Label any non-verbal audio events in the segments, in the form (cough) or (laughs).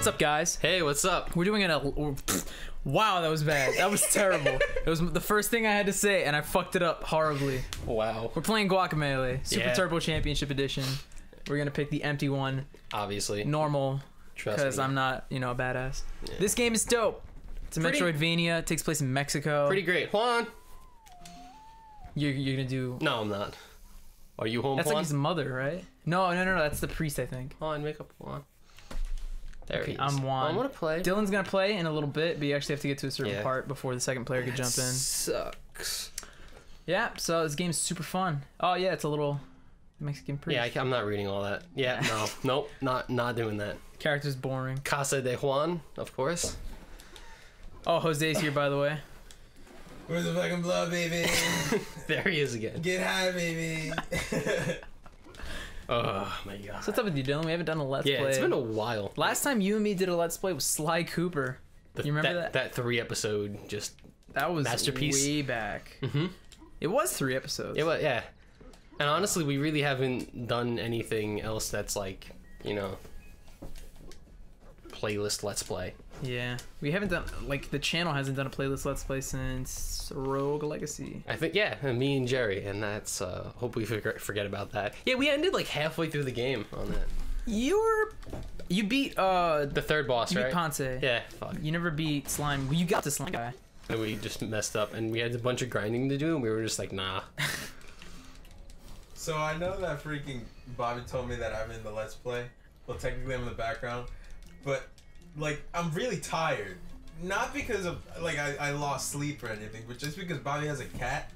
What's up, guys? Hey, what's up? We're doing it. A, wow, that was bad. That was terrible. (laughs) It was the first thing I had to say, and I fucked it up horribly. Wow. We're playing Guacamelee, Super Yeah. Turbo Championship Edition. We're gonna pick the empty one, Obviously. normal, Trust because. I'm not, you know, a badass. Yeah. This game is dope. It's a Pretty- Metroidvania. It takes place in Mexico. Pretty great. Juan. You're, you're gonna do. No, I'm not. Are you home, That's like his mother, right? No, no, no, no. That's the priest, I think. Juan, make up Juan. There Okay, he is. I'm Juan. I want to play. Dylan's gonna play in a little bit, but you actually have to get to a certain Yeah. part before the second player can jump in. Sucks. Yeah, so this game's super fun. Oh yeah, it's a little Mexican priest. Yeah, I, am not reading all that. Yeah, (laughs) no, nope, not not doing that. Character's boring. Casa de Juan, of course. Oh, Jose's here by the way. Where's the fucking blood, baby? (laughs) There he is again. Get high, baby. (laughs) Oh my god. So what's up with you, Dylan? We haven't done a let's Yeah, play. it's been a while. Last time you and me did a let's play was Sly Cooper. The- you remember that? that? three episode just. That was Masterpiece. way back. hmm It was three episodes. It was yeah. And honestly, we really haven't done anything else that's like you know playlist let's play. Yeah, we haven't done like the channel hasn't done a playlist let's play since Rogue Legacy. I think yeah, and me and Jerry, and that's uh hope we forget forget about that. Yeah, we ended like halfway through the game on that. You were, you beat uh, The third boss, you beat? Ponce. Yeah, fuck. You never beat Slime. Well, you got the Slime guy. And we just messed up, and we had a bunch of grinding to do, and we were just like, nah. (laughs) so I know that freaking Bobby told me that I'm in the Let's Play. Well, technically I'm in the background, but like I'm really tired. Not because of like I, I lost sleep or anything, but just because Bobby has a cat,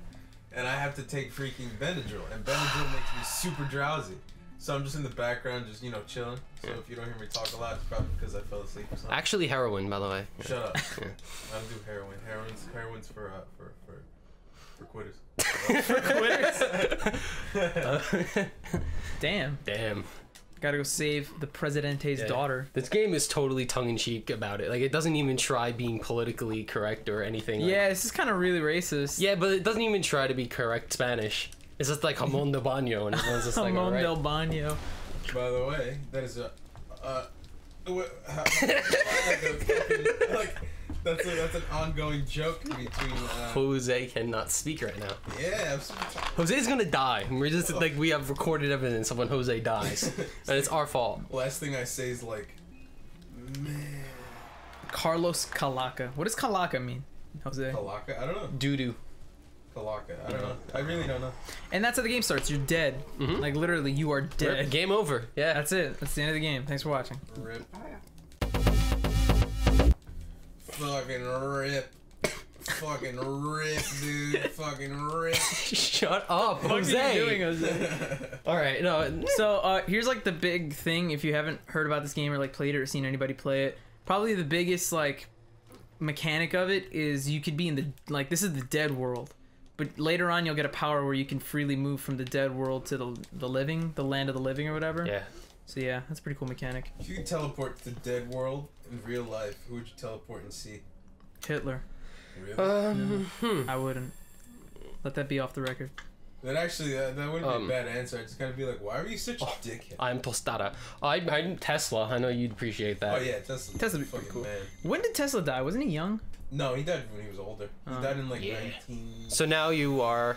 and I have to take freaking Benadryl, and Benadryl makes me super drowsy. So I'm just in the background, just you know, chilling. So Yeah. if you don't hear me talk a lot, it's probably because I fell asleep or something. Actually, heroin, by the way. Shut up. Yeah. (laughs) I don't do heroin. Heroin's heroin's for uh, for for for quitters. (laughs) (laughs) Damn, Damn. Gotta go save the Presidente's Yeah. daughter. This game is totally tongue in cheek about it. Like, it doesn't even try being politically correct or anything. Like, Yeah, this is kind of really racist. Yeah, but it doesn't even try to be correct Spanish. It's just like jamón de baño, and everyone's just like, Ramon alright. del Baño. By the way, that is a uh, wha- how- (laughs) (laughs) like that's a, that's an ongoing joke between uh, Jose cannot speak right now. yeah. I'm so- Jose's gonna die. We're just like we have recorded evidence of when Jose dies, (laughs) and it's our fault. Last thing I say is like, man, Carlos Calaca. What does Calaca mean, Jose? Calaca. I don't know. Doo doo. Calaca. I don't know. I really don't know. And that's how the game starts. You're dead. Mhm. Like literally, you are dead. Game over. Yeah. That's it. That's the end of the game. Thanks for watching. Rip. Fucking rip. Fucking rip, dude. Fucking rip. (laughs) Shut up, What are you doing, Jose. Jose? (laughs) All right. No. so uh, here's like the big thing. If you haven't heard about this game or like played it or seen anybody play it, probably the biggest like mechanic of it is you could be in the like this is the dead world. But later on, you'll get a power where you can freely move from the dead world to the the living, the land of the living, or whatever. Yeah. So yeah, that's a pretty cool mechanic. If you could teleport to the dead world in real life, who would you teleport and see? Hitler. Really? Um. Hmm. I wouldn't. Let that be off the record. that actually, uh, that wouldn't Um, be a bad answer. I just gotta be like, why are you such a Oh, dickhead? I'm Tostada. I, I'm Tesla. I know you'd appreciate that. Oh yeah, Tesla. Tesla would be fucking cool. man. When did Tesla die? Wasn't he young? No, he died when he was older. He Oh. died in like Yeah. 19. So now you are.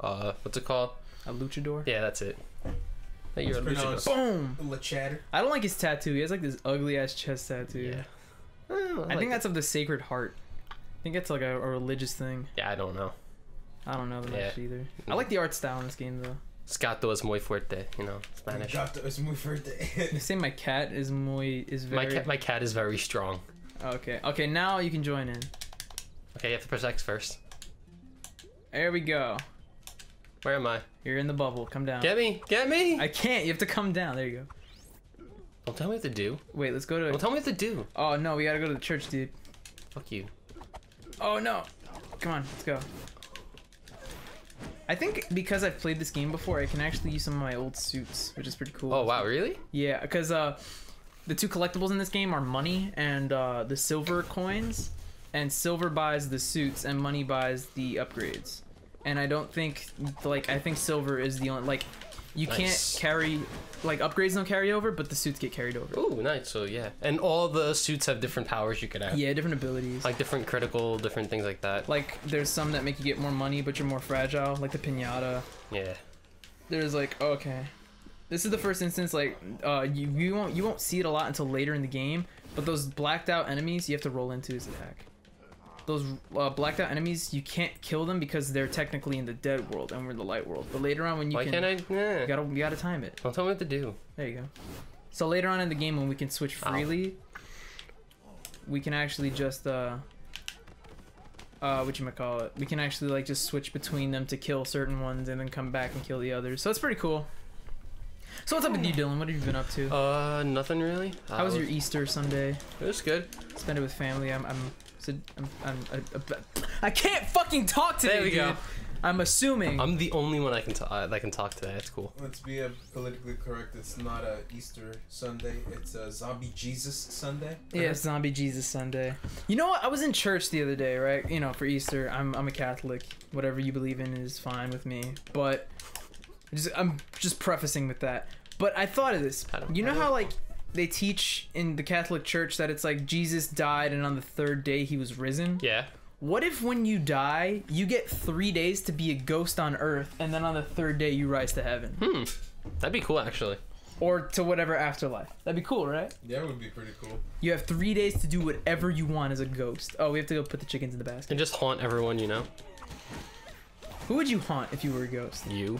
Uh, Uh. What's it called? A luchador. Yeah, that's it. Hey, you're a It's Boom. La Chatter. I don't like his tattoo. He has like this ugly ass chest tattoo. Yeah. Oh, I, like think it. that's of the Sacred Heart. I think that's like a, a religious thing. Yeah, I don't know. I don't know that Yeah. much either. I like the art style in this game though. Scato es muy fuerte, you know, Spanish. Gato es muy fuerte. (laughs) You say my cat is muy is very. My cat, my cat is very strong. okay. Okay, now you can join in. Okay, you have to press X first. There we go. Where am I? You're in the bubble. Come down. Get me! Get me! I can't. You have to come down. There you go. Don't tell me what to do. Wait, let's go to. Don't tell me what to do. Oh no, we gotta go to the church, dude. Fuck you. Oh no. Come on, let's go. I think because I've played this game before, I can actually use some of my old suits, which is pretty cool. Oh wow, really? Yeah, because uh, the two collectibles in this game are money and uh, the silver coins, and silver buys the suits and money buys the upgrades. And I don't think like I think silver is the only like You Nice. can't carry like upgrades don't carry over, but the suits get carried over. Ooh, nice. So yeah, and all the suits have different powers you could have. Yeah, different abilities. Like different critical, different things like that. Like there's some that make you get more money, but you're more fragile, like the pinata. Yeah. There's like oh, okay, this is the first instance like uh you you won't you won't see it a lot until later in the game, but those blacked out enemies you have to roll into his attack. Those uh, blacked out enemies you can't kill them because they're technically in the dead world and we're in the light world. But later on when you Why can, can't I? Nah. you gotta you gotta time it. Don't tell me what to do. There you go. So later on in the game when we can switch Ow. freely, we can actually just uh uh what you might call it? We can actually like just switch between them to kill certain ones and then come back and kill the others. So it's pretty cool. So what's up with you, Dylan? What have you been up to? Uh, nothing really. How was your Easter Sunday? It was good. Spend it with family. I'm I'm I'm, I'm, I'm I can't fucking talk today, There we dude. go. I'm assuming. I'm the only one I can ta- uh, that can talk today. That's cool. Let's be uh, politically correct. It's not a Easter Sunday. It's a Zombie Jesus Sunday. Yeah, Zombie Jesus Sunday. You know what? I was in church the other day, right? You know, for Easter. I'm I'm a Catholic. Whatever you believe in is fine with me. But just, I'm just prefacing with that. But I thought of this. I You know how like they teach in the Catholic Church that it's like Jesus died and on the third day he was risen? Yeah. What if when you die, you get 3 days to be a ghost on earth and then on the third day you rise to heaven Hmm. That'd be cool, actually. or to whatever afterlife? That'd be cool, right? Yeah, it would be pretty cool. You have 3 days to do whatever you want as a ghost. Oh, we have to go put the chickens in the basket. And just haunt everyone, you know. Who would you haunt if you were a ghost? You.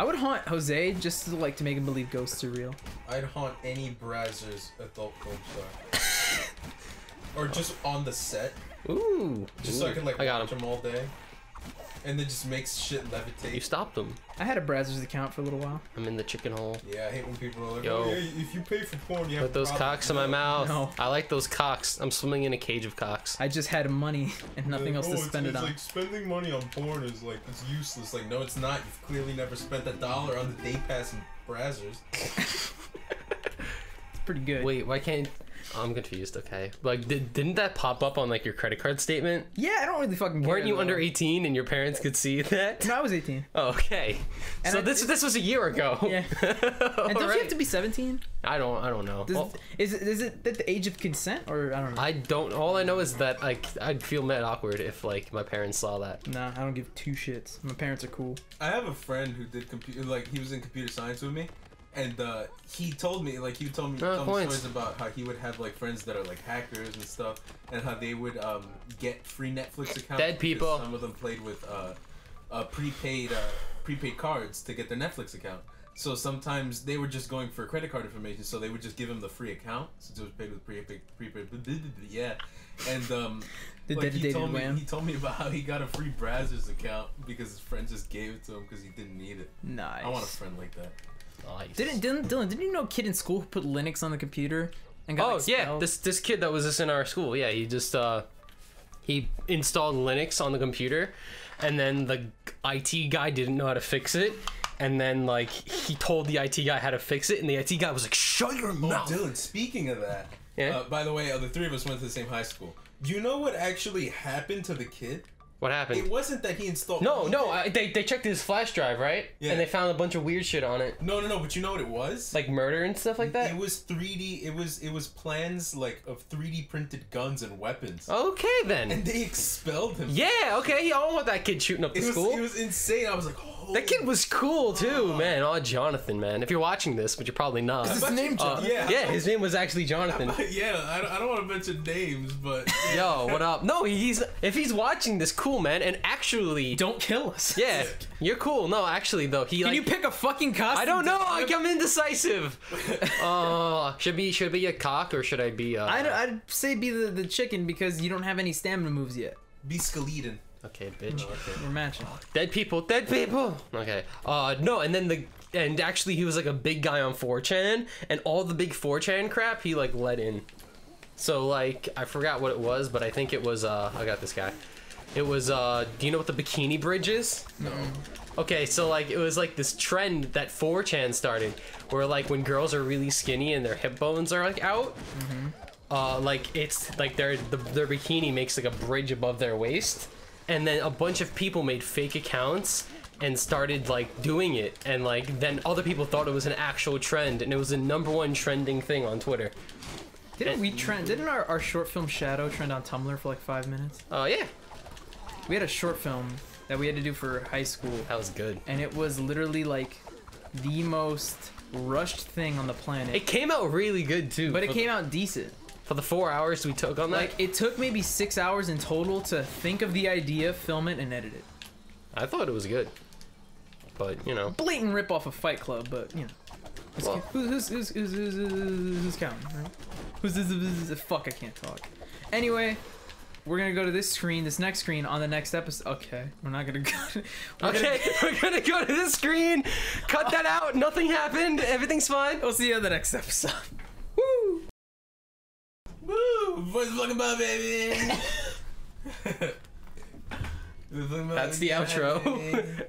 I would haunt Jose just to, like to make him believe ghosts are real. I'd haunt any Brazzers adult film star. (laughs) or just on the set, Ooh. just so I can like I got watch him. them all day. And then just makes shit levitate. You stopped them. I had a Brazzers account for a little while. I'm in the chicken hole. Yeah, I hate when people are like, Yo. oh, yeah, if you pay for porn, you have Put those cocks in my No. mouth. No. I like those cocks. I'm swimming in a cage of cocks. I just had money and nothing else oh, to it's- spend it it's on. like spending money on porn is like it's useless. Like no, it's not. You've clearly never spent a dollar on the day pass and Brazzers. (laughs) It's pretty good. Wait, why can't? I'm confused. Okay, like did, didn't that pop up on like your credit card statement? Yeah, I don't really fucking. Weren't you under 18 and your parents could see that? No, I was 18. (laughs) Oh, okay. And so I- this this was a year ago. Yeah. (laughs) And don't you have to be 17? I don't. I don't know. Does, Well, is it is it at the age of consent or I don't know? I don't. All I know is that like I'd feel mad awkward if like my parents saw that. Nah, I don't give two shits. My parents are cool. I have a friend who did computer, like he was in computer science with me, and uh, he told me, like he told me, Oh, told me stories about how he would have like friends that are like hackers and stuff, and how they would um, get free Netflix accounts. Dead people. Some of them played with uh, uh, prepaid uh, prepaid cards to get their Netflix account. So sometimes they were just going for credit card information, so they would just give him the free account since it was paid with prepaid prepaid. Yeah, and um, The like, he told me he told me about how he got a free Brazzers account because his friend just gave it to him because he didn't need it. Nice. I want a friend like that. Nice. Didn't Dylan, Dylan? Didn't you know a kid in school who put Linux on the computer and got Oh like, yeah, expelled? this this kid that was just in our school. Yeah, he just uh he installed Linux on the computer, and then the IT guy didn't know how to fix it. And then like he told the IT guy how to fix it, and the IT guy was like, "Shut your Oh, mouth." Dylan, speaking of that, Yeah? uh, by the way, uh, the three of us went to the same high school. Do you know what actually happened to the kid? What happened? It wasn't that he installed. No, he no, I, they they checked his flash drive, right? Yeah. And they found a bunch of weird shit on it, no, no, no. But you know what it was? like murder and stuff like that. It was 3D. It was it was plans like of 3D printed guns and weapons. Okay then. And they expelled him. Yeah, okay. I don't want that kid shooting up the It was school. it was insane. I was like, oh. That kid was cool too, man. Oh, Jonathan, man. If you're watching this, but you're probably not. Is his name Uh, Yeah. yeah, his name was actually Jonathan. (laughs) yeah, I don't, I don't want to mention names, but (laughs) Yo, what up? No, he's if he's watching this, cool, man. And actually, Don't kill us. (laughs) yeah, you're cool. No, actually, though, he Can like. you pick a fucking costume? I don't know. Like, I'm indecisive. Uh, should be should be a cock or should I be? Uh, I'd, I'd say be the, the chicken because you don't have any stamina moves yet. be Skeledon. Okay, bitch. We're matching. Dead people, dead people. Okay. Uh, no, and then the and actually he was like a big guy on 4chan, and all the big 4chan crap he like let in. So like I forgot what it was, but I think it was uh I got this guy. It was uh do you know what the bikini bridge is? No. Okay, so like it was like this trend that 4chan started, where like when girls are really skinny and their hip bones are like out, uh, like it's like their the, their bikini makes like a bridge above their waist, and then a bunch of people made fake accounts and started like doing it and like then other people thought it was an actual trend and it was the number one trending thing on Twitter. Didn't we trend? Didn't our, our short film Shadow trend on Tumblr for like five minutes? Oh yeah, We had a short film that we had to do for high school, that was good. and it was literally like the most rushed thing on the planet. It came out really good too. but it came out decent. For the four hours we took on that. Like it took maybe six hours in total to think of the idea, film it, and edit it. I thought it was good, but you know, Blatant rip off of Fight Club, but you know. Who's, Well- who's, who's, who's, who's, counting? Right? Who's, who's, who's, who's, fuck, I can't talk. Anyway, we're gonna go to this screen, this next screen on the next episode. Okay, we're not gonna (laughs) go. we're gonna- okay, (laughs) we're gonna go to the screen. Cut that out. Nothing happened. Everything's fine. we'll see you on the next episode. Woo! Voice fucking about baby. (laughs) That's the outro. (laughs)